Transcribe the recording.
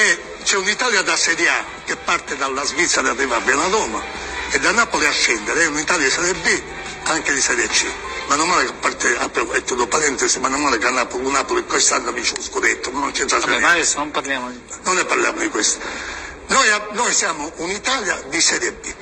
E c'è un'Italia da Serie A che parte dalla Svizzera e arriva a Roma e da Napoli a scendere, è un'Italia di Serie B anche di Serie C. Meno male che a parte, apro tutto parentesi, meno male che a Napoli, Napoli quest'anno vince lo scudetto, non c'entra Vabbè, ma adesso non parliamo di Non ne parliamo di questo. Noi, noi siamo un'Italia di Serie B